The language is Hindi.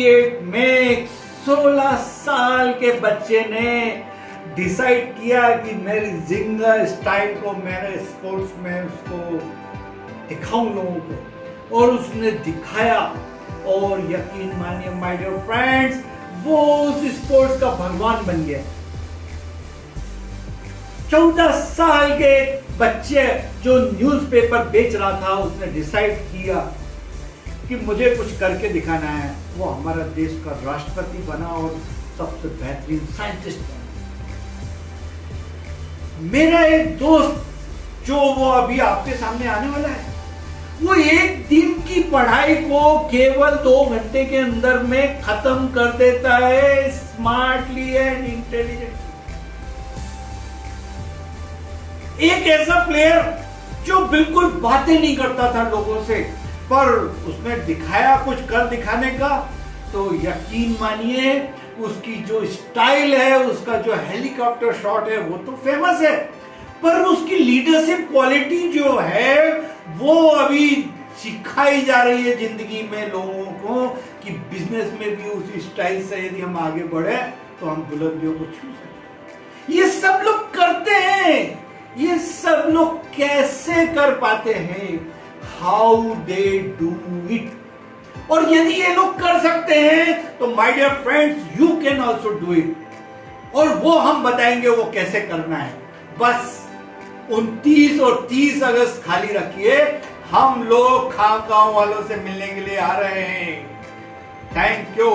बीएड में 16 साल के बच्चे ने डिसाइड किया कि मेरी जिंगर स्टाइल को, मेरे स्पोर्ट्स में उसको दिखाऊँ लोगों को। और उसने दिखाया और यकीन मानिए माय डियर फ्रेंड्स वो उस स्पोर्ट्स का भगवान बन गया। चौदह साल के बच्चे जो न्यूज़पेपर बेच रहा था, उसने डिसाइड किया कि मुझे कुछ करके दिखाना है। वो हमारा देश का राष्ट्रपति बना और सबसे बेहतरीन साइंटिस्ट बना। मेरा एक दोस्त जो वो अभी आपके सामने आने वाला है, वो एक दिन की पढ़ाई को केवल दो घंटे के अंदर में खत्म कर देता है स्मार्टली एंड इंटेलिजेंट एक ऐसा प्लेयर जो बिल्कुल बातें नहीं करता था लोगों से पर उसने दिखाया कुछ कर दिखाने का तो यकीन मानिए, उसकी जो स्टाइल है, उसका जो हेलीकॉप्टर शॉट है, वो तो फ़ेमस है। पर उसकी लीडरशिप क्वालिटी जो है, वो अभी सिखाई जा रही है ज़िंदगी में लोगों को कि बिज़नेस में भी उसी स्टाइल से यदि हम आगे बढ़े तो हम बुलंदियों को छू सकते ये सब लोग करते हैं। ये सब लोग कैसे कर पाते हैं? हाउ दे डू इट और यदि ये लोग कर सकते हैं तो my dear friends you can also do it और वो हम बताएँगे वो कैसे करना है। बस 29 और 30 अगस्त खाली रखिए। हम लोग खां गाँव वालों से मिलने के लिए आ रहे हैं। Thank you